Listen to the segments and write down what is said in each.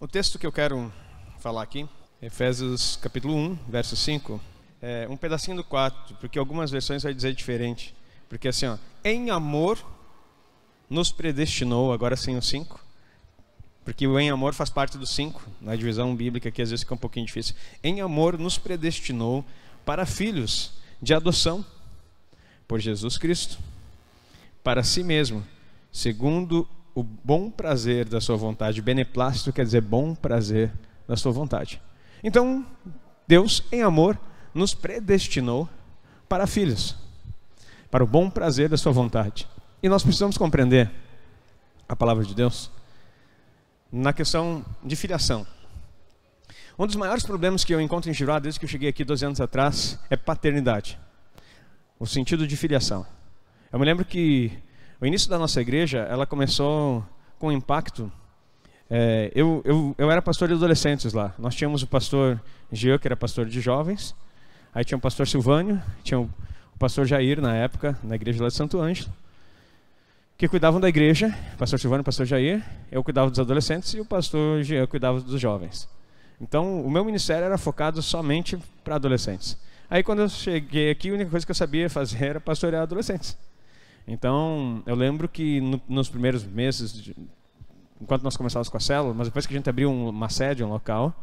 O texto que eu quero falar aqui, Efésios capítulo 1, verso 5, é um pedacinho do 4, porque algumas versões vai dizer diferente. Porque assim, ó, em amor nos predestinou, agora sim o 5, porque o em amor faz parte do 5, na divisão bíblica que às vezes fica um pouquinho difícil. Em amor nos predestinou para filhos de adoção por Jesus Cristo, para si mesmo, segundo o bom prazer da sua vontade. Beneplácito quer dizer bom prazer da sua vontade. Então, Deus, em amor, nos predestinou para filhos, para o bom prazer da sua vontade. E nós precisamos compreender a palavra de Deus na questão de filiação. Um dos maiores problemas que eu encontro em Giró, desde que eu cheguei aqui 12 anos atrás, é paternidade. O sentido de filiação. Eu me lembro que o início da nossa igreja, ela começou com impacto. É, eu, eu, eu era pastor de adolescentes lá. Nós tínhamos o pastor Gio, que era pastor de jovens. Aí tinha o pastor Silvânio, tinha o pastor Jair, na época, na igreja lá de Santo Ângelo, que cuidavam da igreja. Pastor Silvânio pastor Jair. Eu cuidava dos adolescentes e o pastor Gio cuidava dos jovens. Então, o meu ministério era focado somente para adolescentes. Aí, quando eu cheguei aqui, a única coisa que eu sabia fazer era pastorear adolescentes. Então, eu lembro que no, nos primeiros meses, de, enquanto nós começávamos com a célula, mas depois que a gente abriu uma sede, um local,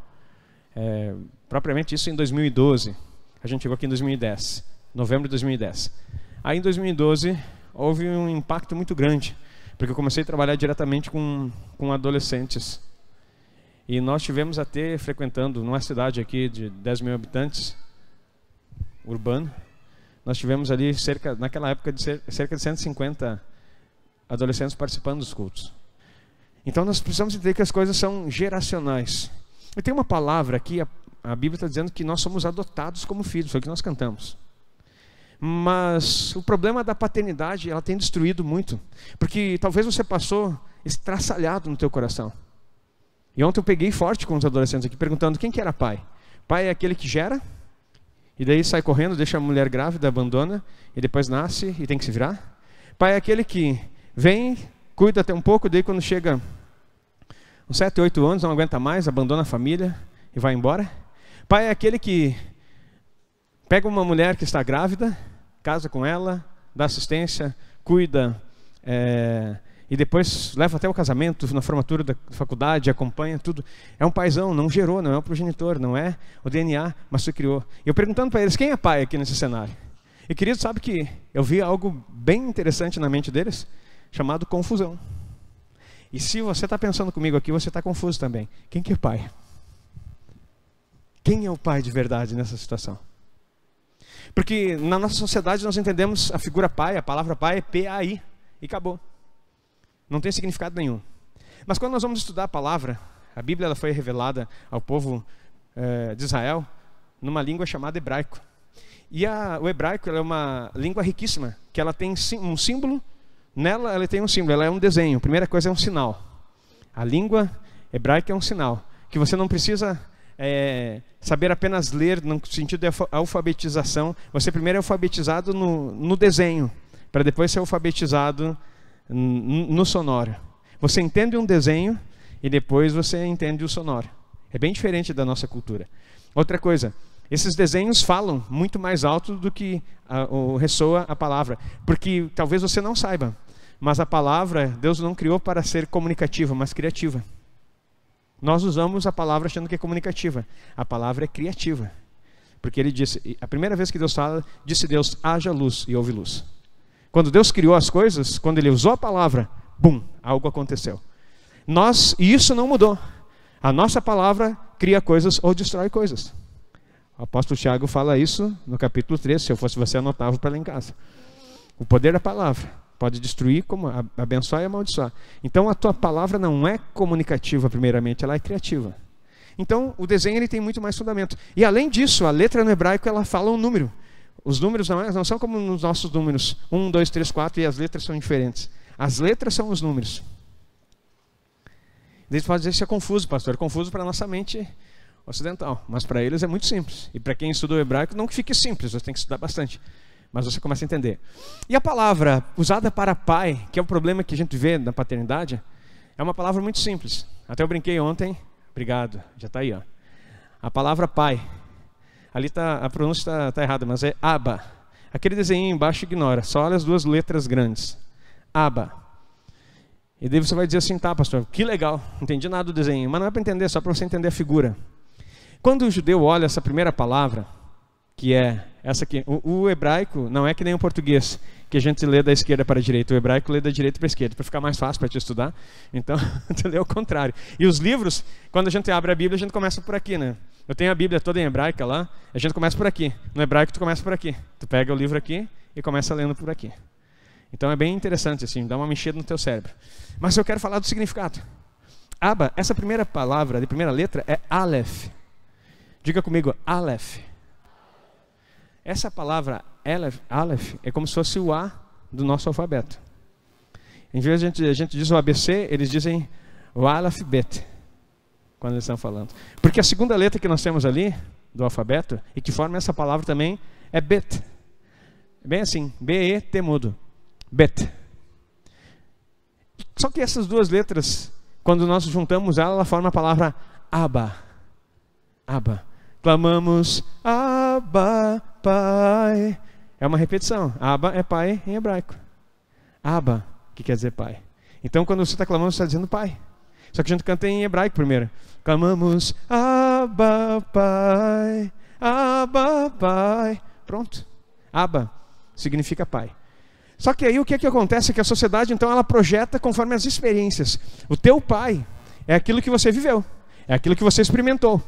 é, propriamente isso em 2012, a gente chegou aqui em 2010, novembro de 2010. Aí em 2012 houve um impacto muito grande, porque eu comecei a trabalhar diretamente com, com adolescentes. E nós tivemos até frequentando, numa cidade aqui de 10 mil habitantes, urbano, nós tivemos ali cerca, naquela época, de cerca de 150 adolescentes participando dos cultos. Então nós precisamos entender que as coisas são geracionais. E tem uma palavra aqui, a, a Bíblia está dizendo que nós somos adotados como filhos, foi o que nós cantamos. Mas o problema da paternidade, ela tem destruído muito. Porque talvez você passou estraçalhado no teu coração. E ontem eu peguei forte com os adolescentes aqui, perguntando quem que era pai. Pai é aquele que gera? E daí sai correndo, deixa a mulher grávida, abandona, e depois nasce e tem que se virar. Pai é aquele que vem, cuida até um pouco, daí quando chega uns 7, 8 anos, não aguenta mais, abandona a família e vai embora. Pai é aquele que pega uma mulher que está grávida, casa com ela, dá assistência, cuida, é, e depois leva até o casamento, na formatura da faculdade, acompanha tudo. É um paizão, não gerou, não é o progenitor, não é o DNA, mas se criou. E eu perguntando para eles, quem é pai aqui nesse cenário? E querido, sabe que eu vi algo bem interessante na mente deles, chamado confusão. E se você está pensando comigo aqui, você está confuso também. Quem que é pai? Quem é o pai de verdade nessa situação? Porque na nossa sociedade nós entendemos a figura pai, a palavra pai é P-A-I, e acabou. Não tem significado nenhum. Mas quando nós vamos estudar a palavra, a Bíblia ela foi revelada ao povo eh, de Israel numa língua chamada hebraico. E a, o hebraico é uma língua riquíssima, que ela tem um símbolo, nela ela tem um símbolo, ela é um desenho. A primeira coisa é um sinal. A língua hebraica é um sinal, que você não precisa é, saber apenas ler no sentido de alfabetização. Você primeiro é alfabetizado no, no desenho, para depois ser alfabetizado no sonoro. Você entende um desenho e depois você entende o sonoro. É bem diferente da nossa cultura. Outra coisa, esses desenhos falam muito mais alto do que a, o, ressoa a palavra, porque talvez você não saiba, mas a palavra Deus não criou para ser comunicativa, mas criativa. Nós usamos a palavra achando que é comunicativa. A palavra é criativa. Porque ele disse, a primeira vez que Deus fala, disse Deus, haja luz e houve luz. Quando Deus criou as coisas, quando ele usou a palavra, bum, algo aconteceu. Nós, e isso não mudou. A nossa palavra cria coisas ou destrói coisas. O apóstolo Tiago fala isso no capítulo 3, se eu fosse você anotava para lá em casa. O poder da palavra pode destruir, como abençoar e amaldiçoar. Então a tua palavra não é comunicativa primeiramente, ela é criativa. Então o desenho ele tem muito mais fundamento. E além disso, a letra no hebraico ela fala um número. Os números não, é, não são como nos nossos números. 1, 2, 3, 4 e as letras são diferentes. As letras são os números. Eles podem dizer isso é confuso, pastor. É confuso para a nossa mente ocidental. Mas para eles é muito simples. E para quem estudou hebraico, não que fique simples, você tem que estudar bastante. Mas você começa a entender. E a palavra usada para pai, que é o problema que a gente vê na paternidade, é uma palavra muito simples. Até eu brinquei ontem, Obrigado. Já está aí, ó. A palavra pai. Ali tá, a pronúncia está tá errada, mas é aba. Aquele desenho embaixo ignora, só olha as duas letras grandes. Aba. E daí você vai dizer assim, tá, pastor, que legal, não entendi nada do desenho. Mas não é para entender, é só para você entender a figura. Quando o judeu olha essa primeira palavra, que é essa aqui, o, o hebraico não é que nem o português, que a gente lê da esquerda para a direita, o hebraico lê da direita para a esquerda, para ficar mais fácil para te estudar. Então, tu lê o contrário. E os livros, quando a gente abre a Bíblia, a gente começa por aqui, né? Eu tenho a Bíblia toda em hebraica lá, a gente começa por aqui. No hebraico tu começa por aqui. Tu pega o livro aqui e começa lendo por aqui. Então é bem interessante assim, dá uma mexida no teu cérebro. Mas eu quero falar do significado. Aba, essa primeira palavra, de primeira letra é Aleph. Diga comigo, Aleph. Essa palavra Aleph, é como se fosse o A do nosso alfabeto. Em vez de a gente, a gente diz o ABC, eles dizem o Aleph Bet quando eles estão falando. Porque a segunda letra que nós temos ali, do alfabeto, e que forma essa palavra também, é bet. Bem assim, B-E-T mudo. Bet. Só que essas duas letras, quando nós juntamos ela, ela forma a palavra Abba. Abba. Clamamos Abba, Pai. É uma repetição. Abba é pai em hebraico. Abba, que quer dizer pai. Então, quando você está clamando, você está dizendo pai. Só que a gente canta em hebraico primeiro. Clamamos, Abba, Pai, Abba, Pai. Pronto. Abba significa Pai. Só que aí o que, é que acontece é que a sociedade então ela projeta conforme as experiências. O teu pai é aquilo que você viveu, é aquilo que você experimentou.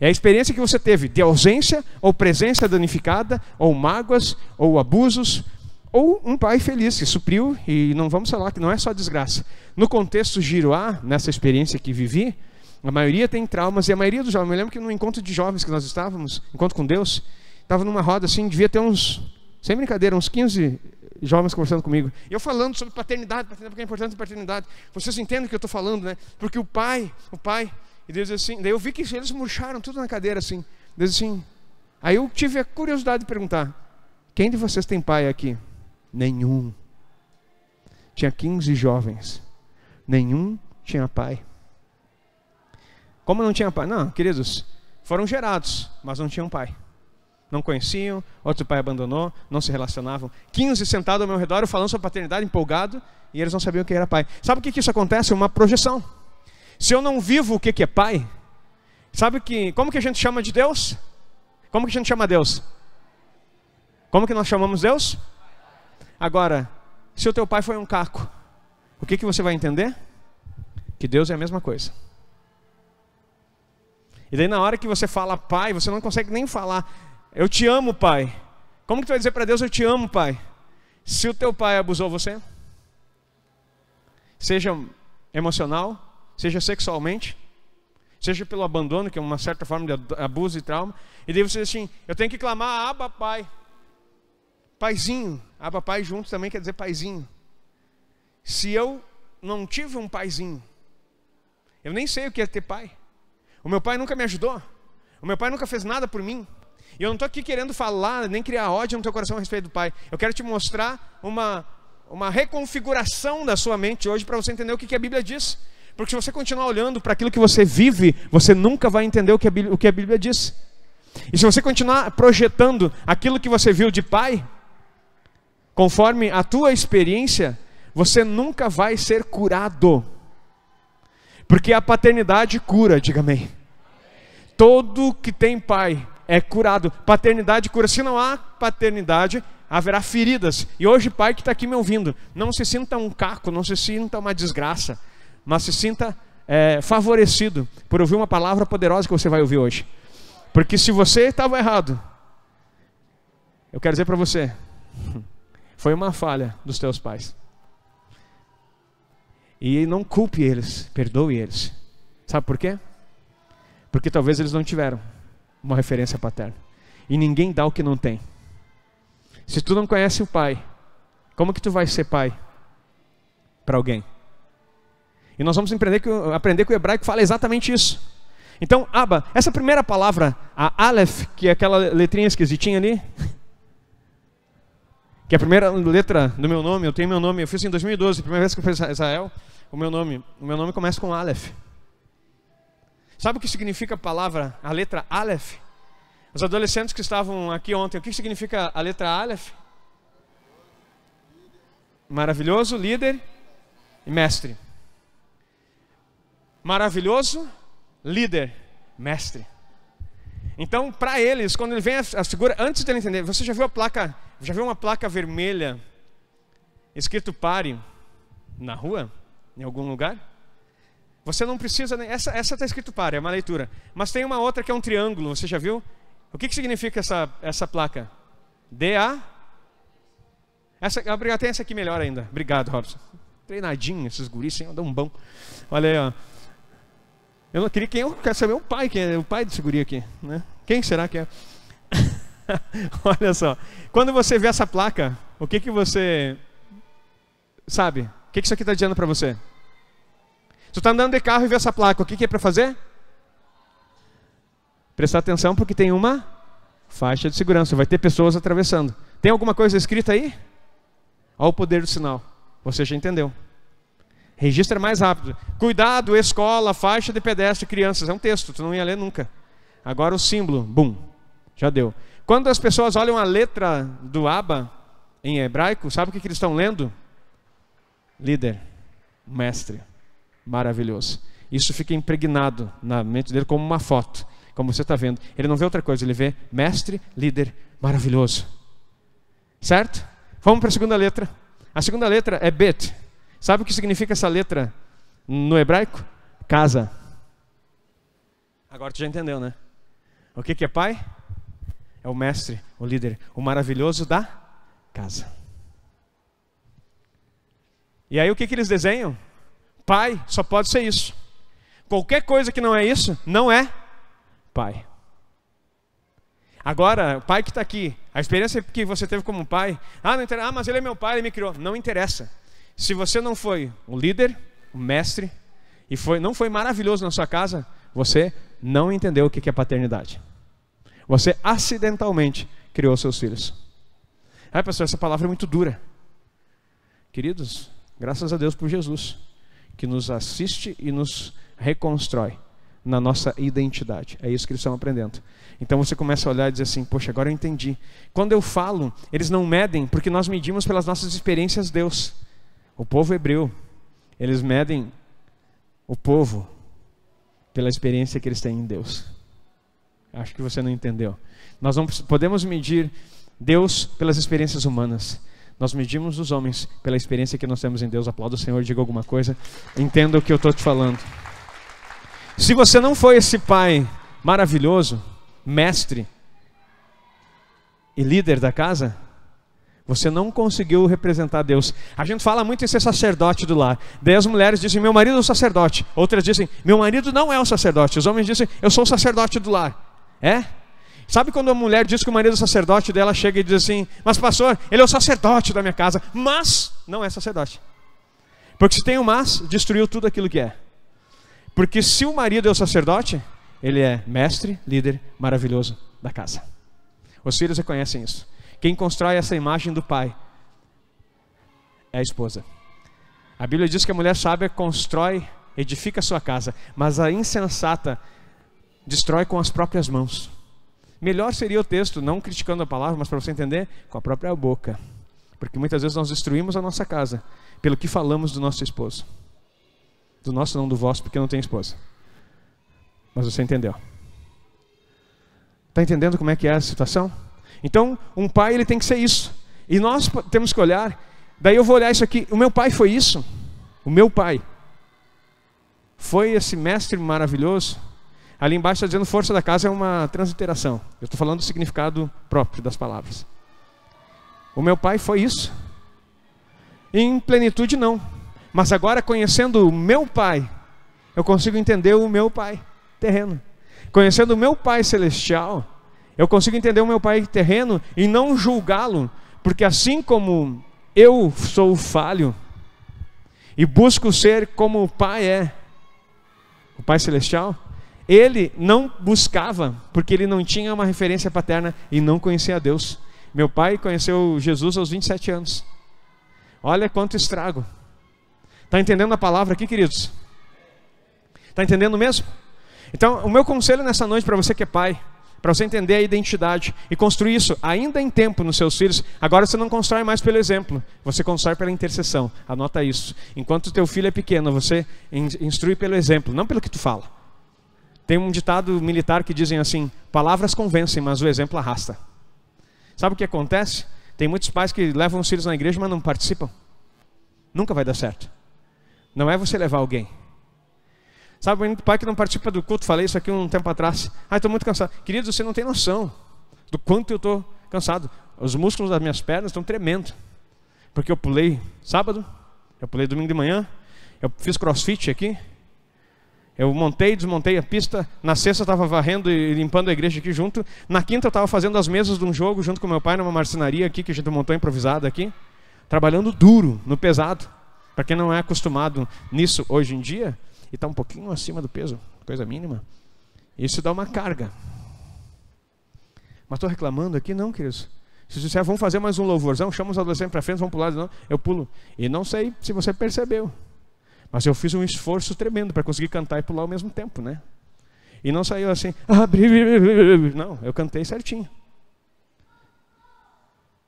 É a experiência que você teve de ausência ou presença danificada, ou mágoas, ou abusos, ou um pai feliz que supriu, e não vamos falar que não é só desgraça. No contexto giroá, nessa experiência que vivi, a maioria tem traumas, e a maioria dos jovens, eu lembro que no encontro de jovens que nós estávamos, encontro com Deus, estava numa roda assim, devia ter uns, sem brincadeira, uns 15 jovens conversando comigo. Eu falando sobre paternidade, paternidade porque é importante paternidade. Vocês entendem o que eu estou falando, né? Porque o pai, o pai, e Deus assim, daí eu vi que eles murcharam tudo na cadeira assim. Deus assim, aí eu tive a curiosidade de perguntar: quem de vocês tem pai aqui? Nenhum. Tinha 15 jovens. Nenhum tinha pai. Como não tinha pai? Não, queridos, foram gerados, mas não tinham pai. Não conheciam, outro pai abandonou, não se relacionavam. 15 sentados ao meu redor, falando sobre paternidade, empolgado, e eles não sabiam o que era pai. Sabe o que, que isso acontece? Uma projeção. Se eu não vivo o que, é pai, sabe que como que a gente chama de Deus? Como que a gente chama Deus? Como que nós chamamos Deus? Agora, se o teu pai foi um caco, o que, que você vai entender? Que Deus é a mesma coisa. E daí na hora que você fala pai, você não consegue nem falar, eu te amo, pai. Como que tu vai dizer para Deus, eu te amo, pai? Se o teu pai abusou você, seja emocional, seja sexualmente, seja pelo abandono, que é uma certa forma de abuso e trauma, e daí você diz assim, eu tenho que clamar, aba pai. Paizinho, aba pai juntos também quer dizer paizinho. Se eu não tive um paizinho, eu nem sei o que é ter pai. O meu pai nunca me ajudou. O meu pai nunca fez nada por mim. E eu não estou aqui querendo falar, nem criar ódio no teu coração a respeito do pai. Eu quero te mostrar uma, uma reconfiguração da sua mente hoje para você entender o que, que a Bíblia diz. Porque se você continuar olhando para aquilo que você vive, você nunca vai entender o que, a Bíblia, o que a Bíblia diz. E se você continuar projetando aquilo que você viu de pai, conforme a tua experiência, você nunca vai ser curado. Porque a paternidade cura, diga amém. Todo que tem pai é curado. Paternidade cura. Se não há paternidade, haverá feridas. E hoje, pai que está aqui me ouvindo, não se sinta um caco, não se sinta uma desgraça, mas se sinta é, favorecido por ouvir uma palavra poderosa que você vai ouvir hoje. Porque se você estava errado, eu quero dizer para você, foi uma falha dos teus pais. E não culpe eles, perdoe eles. Sabe por quê? Porque talvez eles não tiveram uma referência paterna. E ninguém dá o que não tem. Se tu não conhece o pai, como que tu vai ser pai para alguém? E nós vamos aprender que, aprender que o hebraico fala exatamente isso. Então, Aba, essa primeira palavra, a Aleph, que é aquela letrinha esquisitinha ali, que é a primeira letra do meu nome, eu tenho meu nome, eu fiz em 2012, a primeira vez que eu fiz Israel, o meu nome, o meu nome começa com Aleph. Sabe o que significa a palavra, a letra Aleph? Os adolescentes que estavam aqui ontem, o que significa a letra Aleph? Maravilhoso, líder e mestre. Maravilhoso, líder, mestre. Então, para eles, quando ele vem a figura, antes de ele entender, você já viu a placa, já viu uma placa vermelha escrito pare na rua, em algum lugar? Você não precisa nem. Essa está escrito pare, é uma leitura. Mas tem uma outra que é um triângulo, você já viu? O que, que significa essa, essa placa? DA. Essa, obrigado, tem essa aqui melhor ainda. Obrigado, Robson. Treinadinho, esses guris, hein? Dá um bom. Olha aí, ó. Eu não queria quem eu quero saber o pai, que é o pai desse guri aqui, né? Quem será que é? Olha só. Quando você vê essa placa, o que que você sabe? O que que isso aqui está dizendo para você? Tu está andando de carro e vê essa placa, o que que é para fazer? Prestar atenção porque tem uma faixa de segurança, vai ter pessoas atravessando. Tem alguma coisa escrita aí? Olha o poder do sinal. Você já entendeu. Registra mais rápido. Cuidado, escola, faixa de pedestre, crianças. É um texto, tu não ia ler nunca. Agora o símbolo, bum, já deu. Quando as pessoas olham a letra do Aba em hebraico, sabe o que, que eles estão lendo? Líder, mestre, maravilhoso. Isso fica impregnado na mente dele como uma foto, como você está vendo. Ele não vê outra coisa, ele vê mestre, líder, maravilhoso. Certo? Vamos para a segunda letra. A segunda letra é Bet. Sabe o que significa essa letra no hebraico? Casa. Agora tu já entendeu, né? O que, que é pai? É o mestre, o líder, o maravilhoso da casa. E aí o que, que eles desenham? Pai só pode ser isso. Qualquer coisa que não é isso, não é pai. Agora, o pai que está aqui, a experiência que você teve como pai, ah, não interessa, ah, mas ele é meu pai, ele me criou. Não interessa. Se você não foi o líder, o mestre, e foi, não foi maravilhoso na sua casa, você não entendeu o que é paternidade. Você acidentalmente criou seus filhos. Ai, pastor, essa palavra é muito dura. Queridos, graças a Deus por Jesus, que nos assiste e nos reconstrói na nossa identidade. É isso que eles estão aprendendo. Então você começa a olhar e dizer assim: Poxa, agora eu entendi. Quando eu falo, eles não medem, porque nós medimos pelas nossas experiências Deus. O povo hebreu, eles medem o povo pela experiência que eles têm em Deus. Acho que você não entendeu. Nós não podemos medir Deus pelas experiências humanas. Nós medimos os homens pela experiência que nós temos em Deus. Aplauda o Senhor, diga alguma coisa. Entenda o que eu estou te falando. Se você não foi esse pai maravilhoso, mestre e líder da casa, você não conseguiu representar Deus. A gente fala muito em ser sacerdote do lar. Daí as mulheres dizem, meu marido é o sacerdote. Outras dizem, meu marido não é o sacerdote. Os homens dizem, eu sou o sacerdote do lar. É? Sabe quando a mulher diz que o marido é o sacerdote dela, chega e diz assim, mas pastor, ele é o sacerdote da minha casa. Mas não é sacerdote. Porque se tem um mas, destruiu tudo aquilo que é. Porque se o marido é o sacerdote, ele é mestre, líder maravilhoso da casa. Os filhos reconhecem isso. Quem constrói essa imagem do pai é a esposa. A Bíblia diz que a mulher sábia constrói, edifica a sua casa, mas a insensata destrói com as próprias mãos. Melhor seria o texto, não criticando a palavra, mas para você entender, com a própria boca. Porque muitas vezes nós destruímos a nossa casa pelo que falamos do nosso esposo. Do nosso, não do vosso, porque não tem esposa. Mas você entendeu. Está entendendo como é que é a situação? Então, um pai ele tem que ser isso. E nós temos que olhar. Daí eu vou olhar isso aqui. O meu pai foi isso. O meu pai foi esse mestre maravilhoso. Ali embaixo está dizendo força da casa é uma transliteração. Eu estou falando do significado próprio das palavras. O meu pai foi isso. Em plenitude não. Mas agora conhecendo o meu pai, eu consigo entender o meu pai terreno. Conhecendo o meu pai celestial, eu consigo entender o meu pai terreno e não julgá-lo, porque assim como eu sou falho e busco ser como o pai é, o pai celestial, ele não buscava, porque ele não tinha uma referência paterna e não conhecia Deus. Meu pai conheceu Jesus aos 27 anos. Olha quanto estrago. Está entendendo a palavra aqui, queridos? Está entendendo mesmo? Então, o meu conselho nessa noite para você que é pai, para você entender a identidade e construir isso ainda em tempo nos seus filhos. Agora você não constrói mais pelo exemplo, você constrói pela intercessão. Anota isso. Enquanto teu filho é pequeno, você instrui pelo exemplo, não pelo que tu fala. Tem um ditado militar que dizem assim: palavras convencem, mas o exemplo arrasta. Sabe o que acontece? Tem muitos pais que levam os filhos na igreja, mas não participam. Nunca vai dar certo. Não é você levar alguém, Sabe, o pai que não participa do culto, falei isso aqui um tempo atrás. Ah, estou muito cansado. Querido, você não tem noção do quanto eu estou cansado. Os músculos das minhas pernas estão tremendo. Porque eu pulei sábado, eu pulei domingo de manhã, eu fiz crossfit aqui. Eu montei, desmontei a pista. Na sexta eu estava varrendo e limpando a igreja aqui junto. Na quinta eu estava fazendo as mesas de um jogo junto com meu pai numa marcenaria aqui que a gente montou improvisada aqui. Trabalhando duro, no pesado. Para quem não é acostumado nisso hoje em dia, e está um pouquinho acima do peso, coisa mínima, isso dá uma carga. Mas estou reclamando aqui? Não, queridos. Se disser, vamos fazer mais um louvorzão, chama os adolescentes para frente, vamos pular, não, eu pulo. E não sei se você percebeu, mas eu fiz um esforço tremendo para conseguir cantar e pular ao mesmo tempo, né? E não saiu assim, ah, não, eu cantei certinho.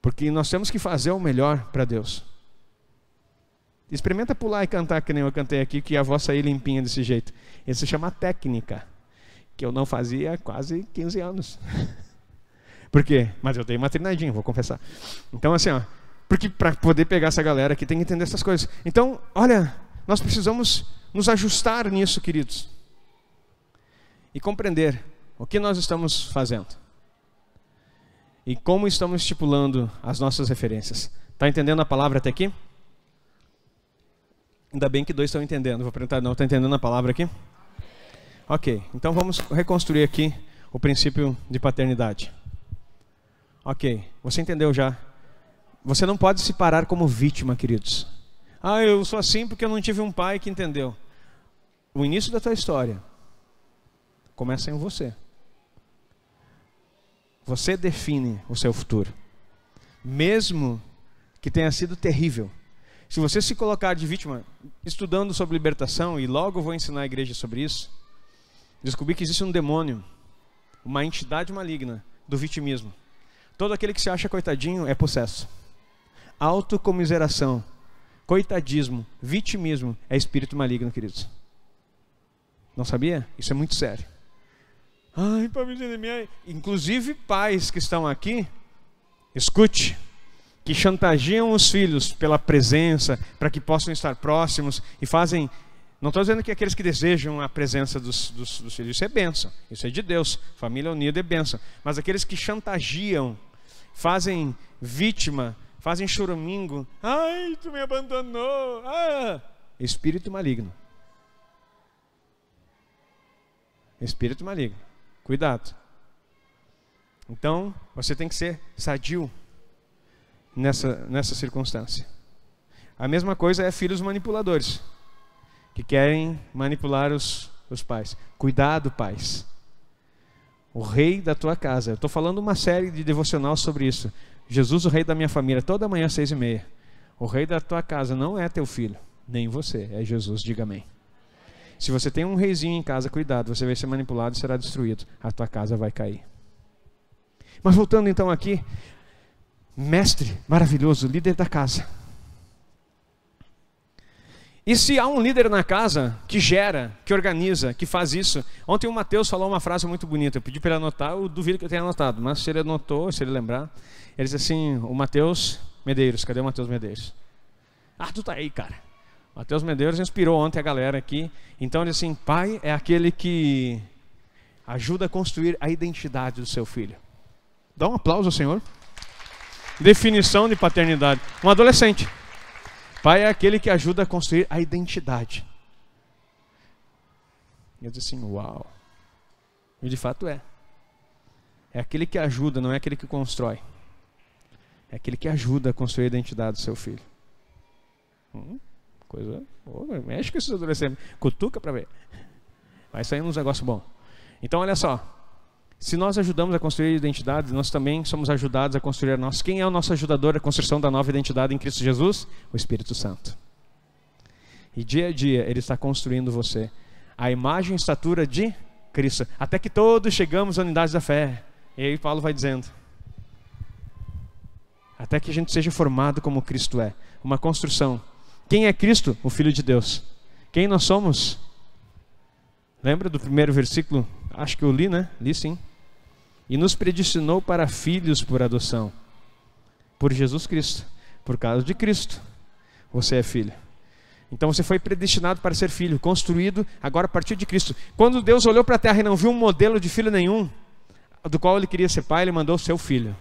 Porque nós temos que fazer o melhor para Deus. Experimenta pular e cantar que nem eu cantei aqui, que a voz sair limpinha desse jeito. Isso se chama técnica, que eu não fazia há quase 15 anos. Por quê? Mas eu dei uma treinadinha, vou confessar. Então, assim, ó, porque para poder pegar essa galera aqui tem que entender essas coisas. Então, olha, nós precisamos nos ajustar nisso, queridos. E compreender o que nós estamos fazendo. E como estamos estipulando as nossas referências. Está entendendo a palavra até aqui? Ainda bem que dois estão entendendo. Vou perguntar, não, está entendendo a palavra aqui? Ok, então vamos reconstruir aqui o princípio de paternidade. Ok, você entendeu já? Você não pode se parar como vítima, queridos. Ah, eu sou assim porque eu não tive um pai que entendeu. O início da tua história começa em você. Você define o seu futuro. Mesmo que tenha sido terrível. Se você se colocar de vítima, estudando sobre libertação, e logo vou ensinar a igreja sobre isso, descobri que existe um demônio, uma entidade maligna do vitimismo. Todo aquele que se acha coitadinho é possesso. Autocomiseração, coitadismo, vitimismo é espírito maligno, queridos. Não sabia? Isso é muito sério. Ai, Inclusive pais que estão aqui, escute que chantageiam os filhos pela presença, para que possam estar próximos e fazem. Não estou dizendo que aqueles que desejam a presença dos, dos, dos, filhos, isso é bênção, isso é de Deus, família unida é bênção. Mas aqueles que chantagiam, fazem vítima, fazem choramingo, ai, tu me abandonou, ah, espírito maligno. Espírito maligno, cuidado. Então, você tem que ser sadio nessa, nessa circunstância. A mesma coisa é filhos manipuladores, que querem manipular os, os pais. Cuidado, pais. O rei da tua casa. Eu estou falando uma série de devocional sobre isso. Jesus, o rei da minha família, toda manhã, seis e meia. O rei da tua casa não é teu filho, nem você, é Jesus, diga amém. Se você tem um reizinho em casa, cuidado, você vai ser manipulado e será destruído. A tua casa vai cair. Mas voltando então aqui, mestre maravilhoso, líder da casa. E se há um líder na casa que gera, que organiza, que faz isso. Ontem o Mateus falou uma frase muito bonita. Eu pedi para ele anotar, eu duvido que eu tenha anotado, mas se ele anotou, se ele lembrar, ele disse assim: o Mateus Medeiros, cadê o Mateus Medeiros? Ah, tu tá aí, cara. Mateus Medeiros inspirou ontem a galera aqui. Então ele disse assim: pai é aquele que ajuda a construir a identidade do seu filho. Dá um aplauso ao Senhor definição de paternidade. Um adolescente. Pai é aquele que ajuda a construir a identidade. Eu disse assim, uau. E de fato é. É aquele que ajuda, não é aquele que constrói. É aquele que ajuda a construir a identidade do seu filho. Hum, coisa. Oh, mexe com esses adolescentes. Cutuca para ver. Vai sair uns negócios bons. Então, olha só. Se nós ajudamos a construir identidade, nós também somos ajudados a construir a nossa. Quem é o nosso ajudador na construção da nova identidade em Cristo Jesus? O Espírito Santo. E dia a dia ele está construindo você a imagem e estatura de Cristo. Até que todos chegamos à unidade da fé. E aí Paulo vai dizendo: até que a gente seja formado como Cristo é. Uma construção. Quem é Cristo? O Filho de Deus. Quem nós somos? Lembra do primeiro versículo? Acho que eu li, né? Li sim. E nos predestinou para filhos por adoção. Por Jesus Cristo. Por causa de Cristo. Você é filho. Então você foi predestinado para ser filho, construído agora a partir de Cristo. Quando Deus olhou para a terra e não viu um modelo de filho nenhum, do qual ele queria ser pai, ele mandou seu filho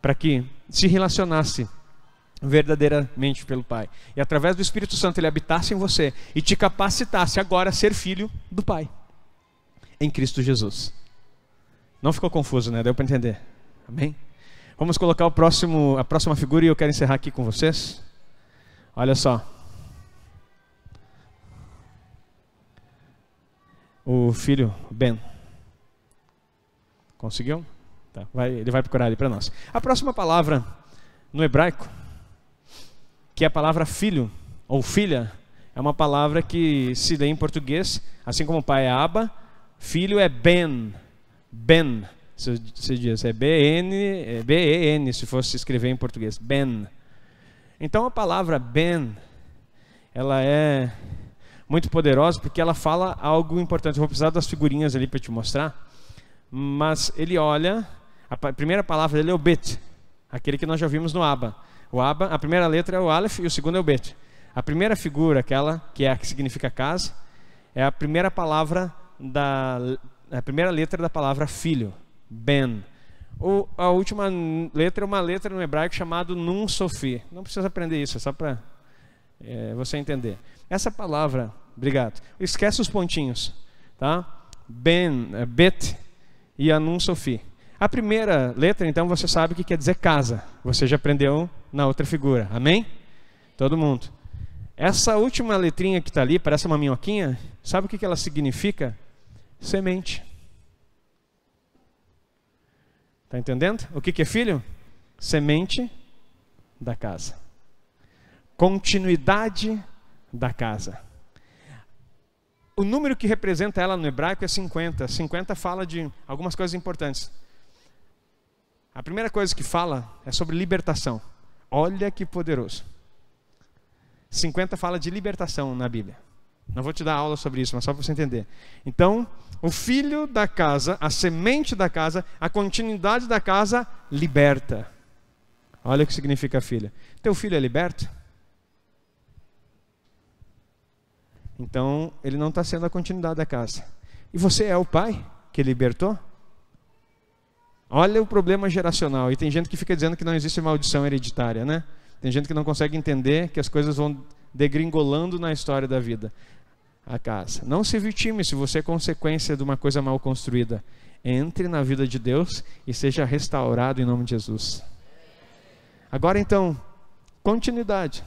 para que se relacionasse verdadeiramente pelo Pai. E através do Espírito Santo ele habitasse em você e te capacitasse agora a ser filho do Pai. Em Cristo Jesus. Não ficou confuso, né? Deu para entender? Amém? Vamos colocar o próximo, a próxima figura e eu quero encerrar aqui com vocês. Olha só. O filho Ben. Conseguiu? Tá, vai, ele vai procurar ali para nós. A próxima palavra no hebraico, que é a palavra filho ou filha, é uma palavra que se lê em português, assim como pai é Aba, filho é Ben. Ben, se diz, é B-N, é B-E-N, se fosse escrever em português, Ben. Então a palavra Ben, ela é muito poderosa porque ela fala algo importante. Eu vou precisar das figurinhas ali para te mostrar. Mas ele olha a primeira palavra dele é o bet, aquele que nós já vimos no Aba. O Aba, a primeira letra é o Aleph e o segundo é o bet. A primeira figura, aquela que é que significa casa, é a primeira palavra da a primeira letra da palavra filho, Ben. O, a última letra é uma letra no hebraico chamada Nun Sofi. Não precisa aprender isso, é só para é, você entender. Essa palavra, obrigado. Esquece os pontinhos, tá? Ben, é, Bet e a Nun Sofi. A primeira letra, então, você sabe o que quer dizer casa. Você já aprendeu na outra figura. Amém? Todo mundo. Essa última letrinha que está ali, parece uma minhoquinha, sabe o que ela significa? Semente. Está entendendo? O que é filho? Semente da casa. Continuidade da casa. O número que representa ela no hebraico é 50. 50 fala de algumas coisas importantes. A primeira coisa que fala é sobre libertação. Olha que poderoso. 50 fala de libertação na Bíblia. Não vou te dar aula sobre isso, mas só para você entender. Então, o filho da casa, a semente da casa, a continuidade da casa, liberta. Olha o que significa filha. Teu filho é liberto? Então, ele não está sendo a continuidade da casa. E você é o pai que libertou? Olha o problema geracional. E tem gente que fica dizendo que não existe maldição hereditária, né? Tem gente que não consegue entender que as coisas vão degringolando na história da vida. A casa. Não se vitime se você é consequência de uma coisa mal construída. Entre na vida de Deus e seja restaurado em nome de Jesus. Agora então, continuidade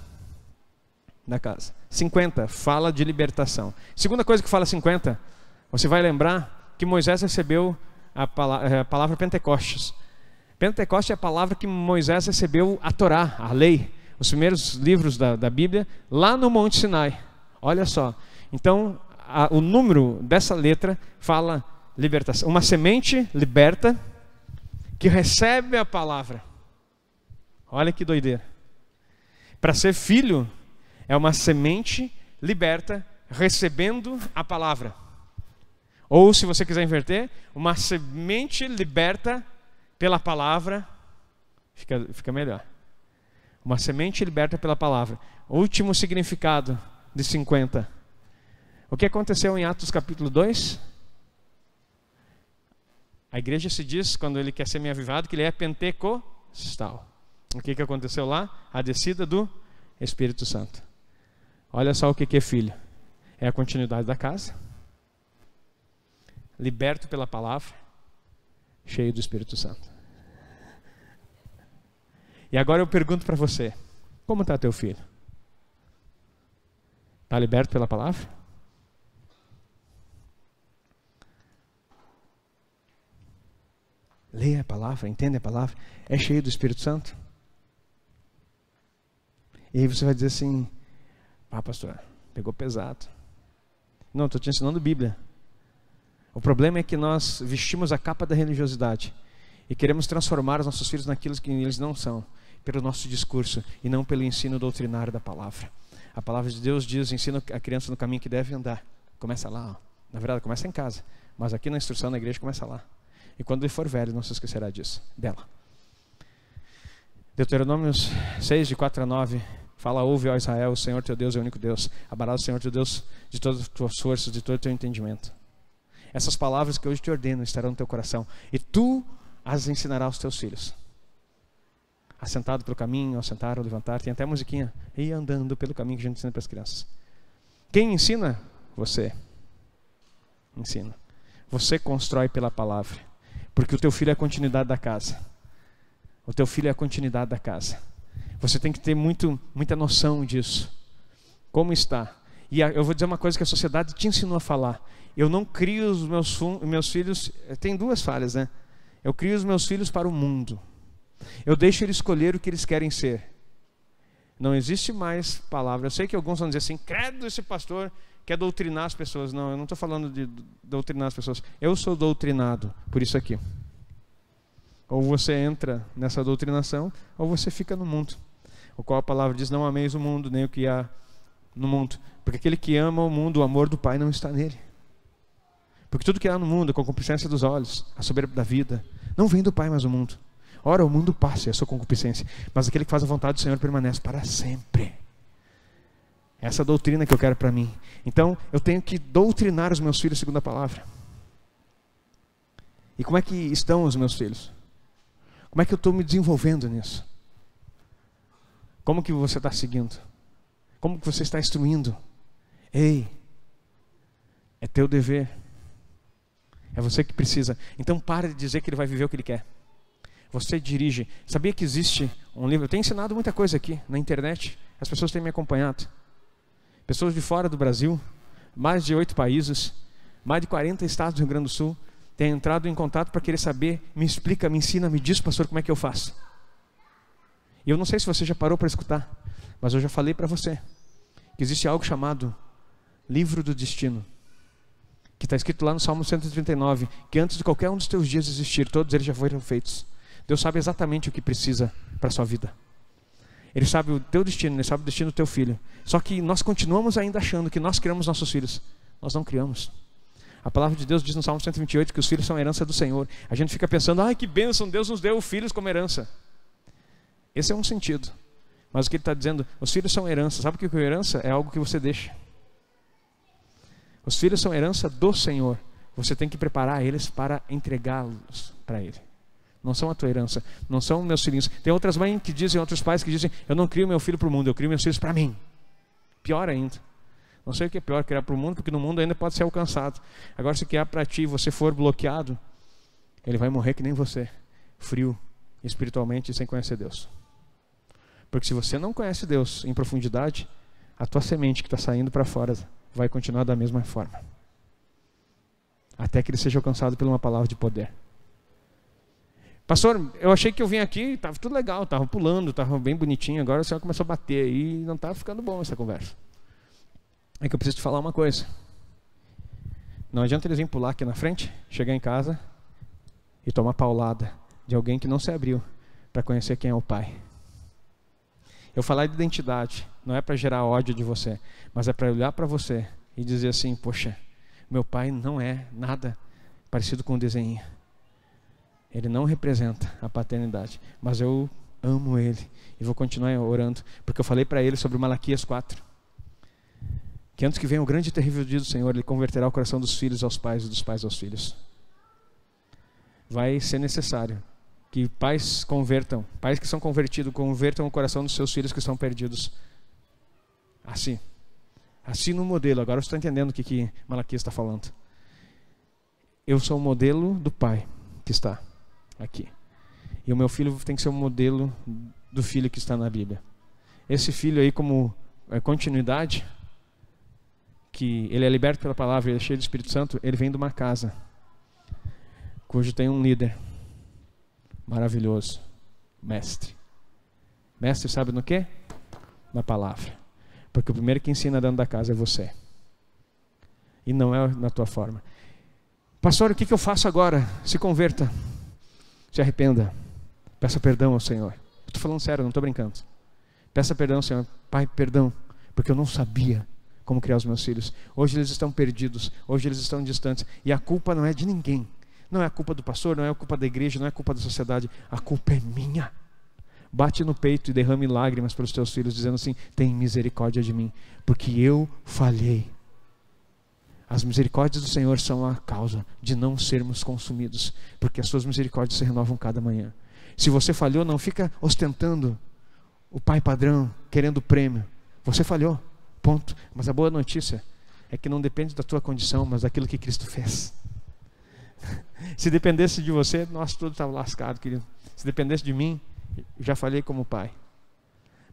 da casa. 50, fala de libertação. Segunda coisa que fala 50, você vai lembrar que Moisés recebeu a palavra, é, a palavra Pentecostes. Pentecostes é a palavra que Moisés recebeu a Torá, a lei, os primeiros livros da, da Bíblia, lá no Monte Sinai. Olha só. Então, a, o número dessa letra fala libertação. Uma semente liberta que recebe a palavra. Olha que doideira. Para ser filho, é uma semente liberta recebendo a palavra. Ou, se você quiser inverter, uma semente liberta pela palavra, fica, fica melhor. Uma semente liberta pela palavra. Último significado de 50. O que aconteceu em Atos capítulo 2? A igreja se diz, quando ele quer ser me avivado, que ele é pentecostal. O que, que aconteceu lá? A descida do Espírito Santo. Olha só o que, que é filho. É a continuidade da casa liberto pela palavra, cheio do Espírito Santo. E agora eu pergunto para você: como está teu filho? Está liberto pela palavra? Leia a palavra, entende a palavra, é cheio do Espírito Santo? E aí você vai dizer assim: Ah, pastor, pegou pesado. Não, estou te ensinando Bíblia. O problema é que nós vestimos a capa da religiosidade e queremos transformar os nossos filhos naquilo que eles não são, pelo nosso discurso e não pelo ensino doutrinário da palavra. A palavra de Deus diz: ensina a criança no caminho que deve andar. Começa lá, ó. na verdade, começa em casa, mas aqui na instrução na igreja começa lá. E quando ele for velho, não se esquecerá disso, dela. Deuteronômio 6, de 4 a 9, fala: Ouve, ó Israel, o Senhor teu Deus é o único Deus. Abarás o Senhor teu Deus de todas as tuas forças, de todo o teu entendimento. Essas palavras que hoje te ordeno estarão no teu coração, e tu as ensinarás aos teus filhos. Assentado pelo caminho, ao sentar, ao levantar, tem até musiquinha. E andando pelo caminho que a gente ensina para as crianças. Quem ensina? Você. Ensina. Você constrói pela palavra. Porque o teu filho é a continuidade da casa. O teu filho é a continuidade da casa. Você tem que ter muito, muita noção disso. Como está? E eu vou dizer uma coisa que a sociedade te ensinou a falar. Eu não crio os meus, meus filhos. Tem duas falhas, né? Eu crio os meus filhos para o mundo. Eu deixo eles escolher o que eles querem ser. Não existe mais palavra. Eu sei que alguns vão dizer assim: credo, esse pastor quer doutrinar as pessoas. Não, eu não estou falando de doutrinar as pessoas. Eu sou doutrinado por isso aqui. Ou você entra nessa doutrinação, ou você fica no mundo. O qual a palavra diz: Não ameis o mundo, nem o que há no mundo. Porque aquele que ama o mundo, o amor do Pai não está nele. Porque tudo que há no mundo, com a concupiscência dos olhos, a soberba da vida, não vem do Pai, mas do mundo. Ora, o mundo passa, é a sua concupiscência. Mas aquele que faz a vontade do Senhor permanece para sempre. Essa doutrina que eu quero para mim. Então, eu tenho que doutrinar os meus filhos segundo a palavra. E como é que estão os meus filhos? Como é que eu estou me desenvolvendo nisso? Como que você está seguindo? Como que você está instruindo? Ei, é teu dever. É você que precisa. Então pare de dizer que ele vai viver o que ele quer. Você dirige. Sabia que existe um livro? Eu tenho ensinado muita coisa aqui na internet. As pessoas têm me acompanhado. Pessoas de fora do Brasil, mais de oito países, mais de 40 estados do Rio Grande do Sul, tem entrado em contato para querer saber, me explica, me ensina, me diz, pastor, como é que eu faço. E eu não sei se você já parou para escutar, mas eu já falei para você que existe algo chamado livro do destino, que está escrito lá no Salmo 139, que antes de qualquer um dos teus dias existir, todos eles já foram feitos. Deus sabe exatamente o que precisa para a sua vida. Ele sabe o teu destino, ele sabe o destino do teu filho. Só que nós continuamos ainda achando que nós criamos nossos filhos. Nós não criamos. A palavra de Deus diz no Salmo 128 que os filhos são herança do Senhor. A gente fica pensando, ai que bênção, Deus nos deu filhos como herança. Esse é um sentido. Mas o que ele está dizendo, os filhos são herança. Sabe o que é herança? É algo que você deixa. Os filhos são herança do Senhor. Você tem que preparar eles para entregá-los para Ele. Não são a tua herança, não são meus filhinhos. Tem outras mães que dizem, outros pais que dizem, eu não crio meu filho para o mundo, eu crio meus filhos para mim. Pior ainda. Não sei o que é pior, criar para o mundo, porque no mundo ainda pode ser alcançado. Agora, se criar para ti e você for bloqueado, ele vai morrer que nem você, frio, espiritualmente, sem conhecer Deus. Porque se você não conhece Deus em profundidade, a tua semente que está saindo para fora vai continuar da mesma forma. Até que ele seja alcançado por uma palavra de poder. Pastor, eu achei que eu vim aqui, estava tudo legal, estava pulando, estava bem bonitinho, agora o senhor começou a bater aí e não estava ficando bom essa conversa. É que eu preciso te falar uma coisa. Não adianta eles virem pular aqui na frente, chegar em casa e tomar paulada de alguém que não se abriu para conhecer quem é o Pai. Eu falar de identidade não é para gerar ódio de você, mas é para olhar para você e dizer assim: Poxa, meu pai não é nada parecido com o desenho. Ele não representa a paternidade, mas eu amo ele e vou continuar orando, porque eu falei para ele sobre Malaquias 4 que antes que venha o grande e terrível dia do Senhor, Ele converterá o coração dos filhos aos pais e dos pais aos filhos. Vai ser necessário que pais convertam, pais que são convertidos, convertam o coração dos seus filhos que estão perdidos. Assim. Assim no modelo. Agora você está entendendo o que, que Malaquias está falando. Eu sou o modelo do pai que está aqui. E o meu filho tem que ser o modelo do filho que está na Bíblia. Esse filho aí, como é, continuidade, que ele é liberto pela palavra, ele é cheio do Espírito Santo, ele vem de uma casa cujo tem um líder maravilhoso, mestre. Mestre sabe no que? Na palavra. Porque o primeiro que ensina dentro da casa é você. E não é na tua forma. Pastor, o que, que eu faço agora? Se converta, se arrependa, peça perdão ao Senhor. Estou falando sério, não estou brincando. Peça perdão Senhor, Pai, perdão, porque eu não sabia como criar os meus filhos. Hoje eles estão perdidos, hoje eles estão distantes, e a culpa não é de ninguém. Não é a culpa do pastor, não é a culpa da igreja, não é a culpa da sociedade, a culpa é minha. Bate no peito e derrame lágrimas para os teus filhos, dizendo assim: tem misericórdia de mim, porque eu falhei. As misericórdias do Senhor são a causa de não sermos consumidos, porque as suas misericórdias se renovam cada manhã. Se você falhou, não fica ostentando o pai padrão, querendo prêmio. Você falhou, ponto. Mas a boa notícia é que não depende da tua condição, mas daquilo que Cristo fez. Se dependesse de você, nós tudo estava lascado, querido. Se dependesse de mim, já falei como pai.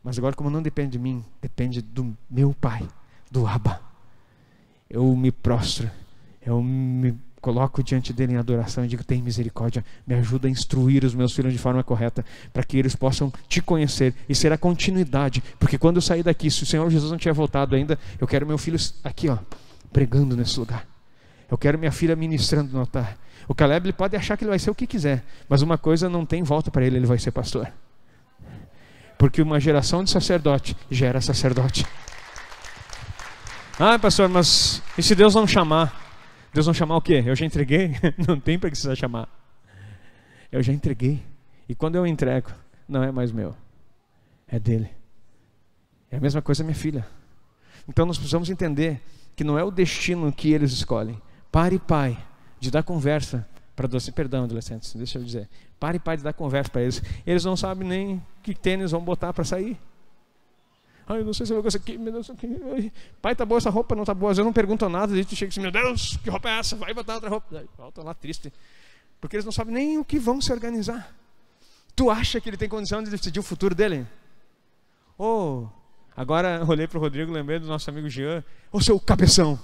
Mas agora, como não depende de mim, depende do meu pai, do Abba eu me prostro, eu me coloco diante dele em adoração e digo: tem misericórdia, me ajuda a instruir os meus filhos de forma correta, para que eles possam te conhecer e ser a continuidade, porque quando eu sair daqui, se o Senhor Jesus não tiver voltado ainda, eu quero meu filho aqui, ó, pregando nesse lugar. Eu quero minha filha ministrando no altar. O Caleb ele pode achar que ele vai ser o que quiser, mas uma coisa não tem volta para ele, ele vai ser pastor. Porque uma geração de sacerdote gera sacerdote. Ah, pastor, mas e se Deus não chamar? Deus não chamar o quê? Eu já entreguei? Não tem para que você chamar. Eu já entreguei. E quando eu entrego, não é mais meu, é dele. É a mesma coisa minha filha. Então nós precisamos entender que não é o destino que eles escolhem. Pare, pai, de dar conversa para doce perdão, adolescentes. Deixa eu dizer. Pare, pai, de dar conversa para eles. Eles não sabem nem que tênis vão botar para sair. Ai, eu não sei se eu vou aqui, meu Deus, aqui. pai, tá boa essa roupa, não tá boa. Eu não pergunto nada, a gente chega assim, meu Deus, que roupa é essa? Vai botar outra roupa. Volta lá triste. Porque eles não sabem nem o que vão se organizar. Tu acha que ele tem condição de decidir o futuro dele? Oh, agora olhei para o Rodrigo, lembrei do nosso amigo Jean. Ô oh, seu cabeção,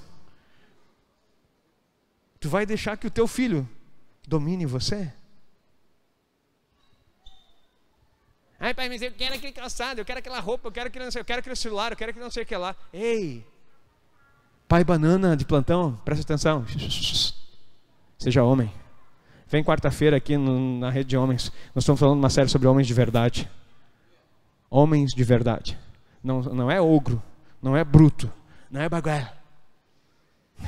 tu vai deixar que o teu filho domine você? Ai, pai, mas eu quero aquele calçado, eu quero aquela roupa, eu quero aquele, eu quero aquele celular, eu quero aquele não sei o que lá. Ei! Pai banana de plantão, presta atenção. Seja homem. Vem quarta-feira aqui no, na rede de homens. Nós estamos falando uma série sobre homens de verdade. Homens de verdade. Não, não é ogro, não é bruto, não é bagué.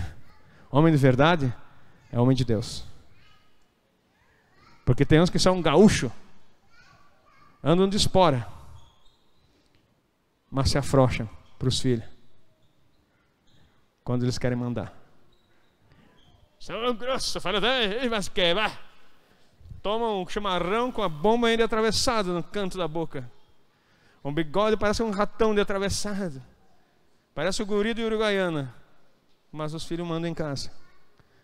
Homem de verdade é homem de Deus. Porque tem uns que são gaúcho andam de espora, mas se afrouxam para os filhos quando eles querem mandar. São grosso, fala, mas que vai. Toma um chimarrão com a bomba ainda atravessada no canto da boca. Um bigode parece um ratão de atravessado. Parece o guri de Uruguaiana. Mas os filhos mandam em casa.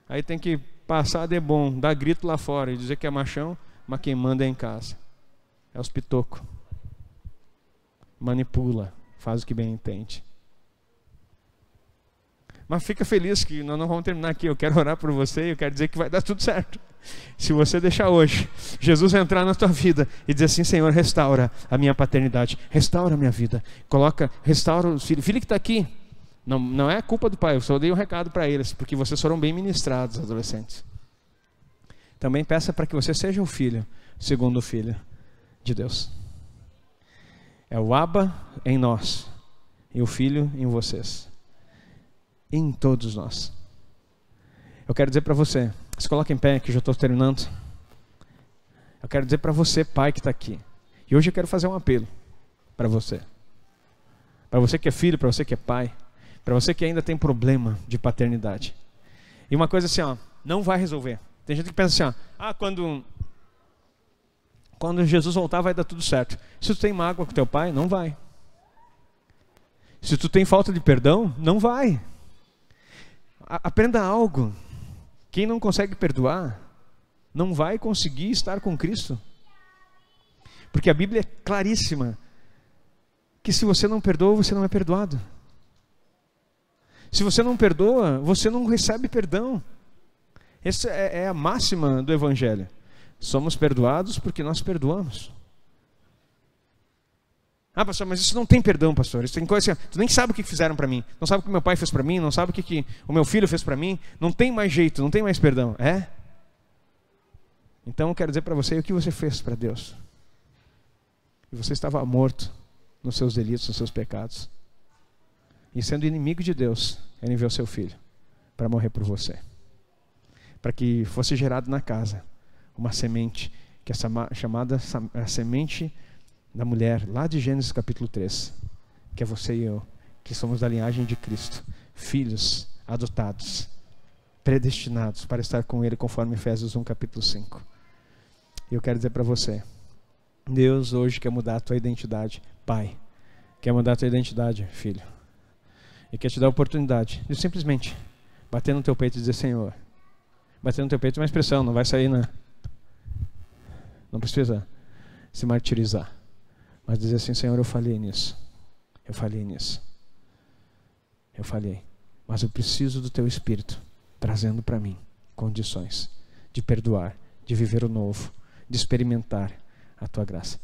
Aí tem que passar de bom, dar grito lá fora e dizer que é machão, mas quem manda é em casa. É os pitocos. Manipula, faz o que bem entende. Mas fica feliz que nós não vamos terminar aqui. Eu quero orar por você e eu quero dizer que vai dar tudo certo. Se você deixar hoje Jesus entrar na tua vida e dizer assim: Senhor, restaura a minha paternidade, restaura a minha vida, coloca, restaura o filho. Filho que está aqui, não, não é culpa do pai, eu só dei um recado para eles, porque vocês foram bem ministrados, adolescentes. Também peça para que você seja um filho, segundo o filho de Deus. É o Abba em nós e o Filho em vocês. Em todos nós. Eu quero dizer para você, se coloca em pé que eu já estou terminando. Eu quero dizer para você, pai que está aqui. E hoje eu quero fazer um apelo para você. Para você que é filho, para você que é pai, para você que ainda tem problema de paternidade. E uma coisa assim, ó, não vai resolver. Tem gente que pensa assim, ó, ah, quando quando Jesus voltar vai dar tudo certo. Se tu tem mágoa com teu pai, não vai. Se tu tem falta de perdão, não vai. aprenda algo. Quem não consegue perdoar, não vai conseguir estar com Cristo. Porque a Bíblia é claríssima que se você não perdoa, você não é perdoado. Se você não perdoa, você não recebe perdão. Essa é, é a máxima do Evangelho. Somos perdoados porque nós perdoamos. Ah, pastor, mas isso não tem perdão, pastor. Isso tem coisa assim, tu nem sabe o que fizeram para mim. Não sabe o que meu pai fez para mim, não sabe o que, que o meu filho fez para mim. Não tem mais jeito, não tem mais perdão. É? Então eu quero dizer para você o que você fez para Deus. E você estava morto nos seus delitos, nos seus pecados. E sendo inimigo de Deus, ele enviou seu filho para morrer por você. Para que fosse gerado na casa uma semente, que é chamada a semente da mulher, lá de Gênesis capítulo 3, que é você e eu, que somos da linhagem de Cristo, filhos adotados, predestinados para estar com Ele, conforme Efésios 1, capítulo 5. E eu quero dizer para você, Deus hoje quer mudar a tua identidade, pai, quer mudar a tua identidade, filho, e quer te dar a oportunidade de simplesmente bater no teu peito e dizer: Senhor, bater no teu peito é uma expressão, não vai sair na. Não precisa se martirizar. Mas dizer assim, Senhor, eu falhei nisso. Eu falhei nisso. Eu falhei. Mas eu preciso do teu Espírito trazendo para mim condições de perdoar, de viver o novo, de experimentar a tua graça.